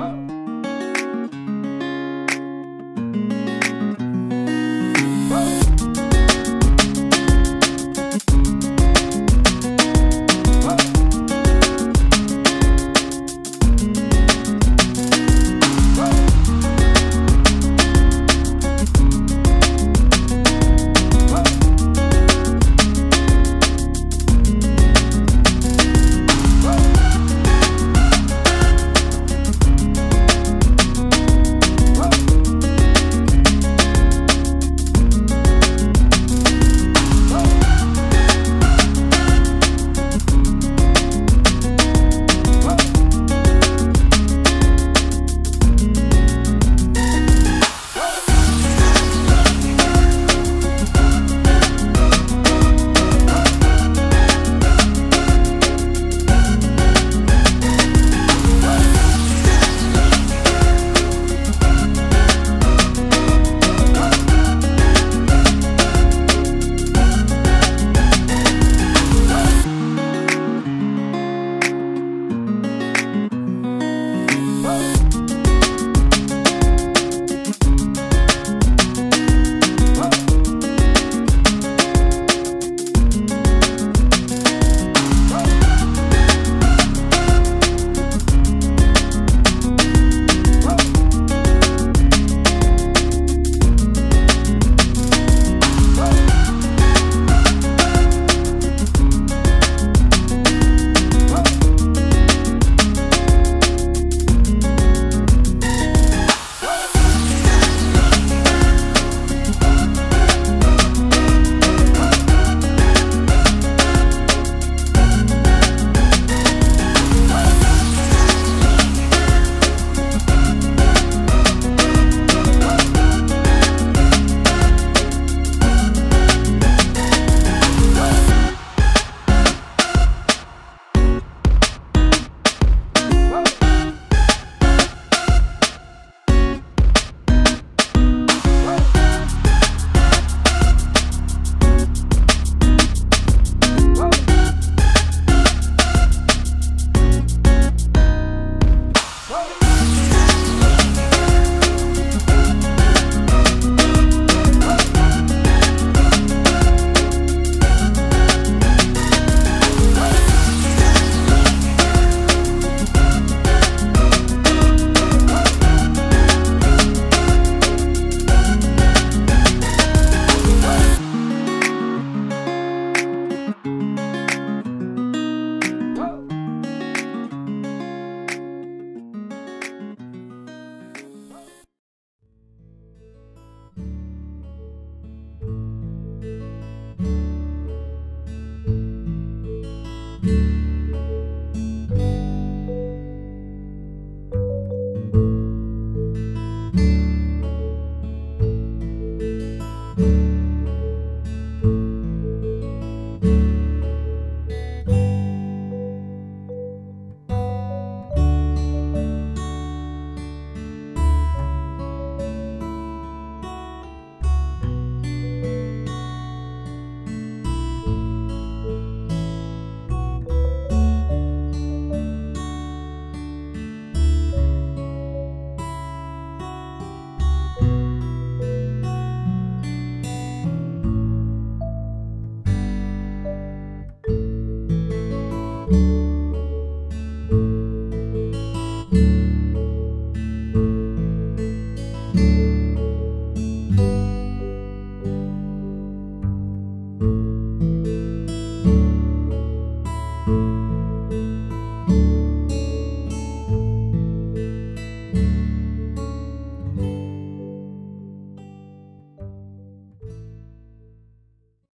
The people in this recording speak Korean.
어?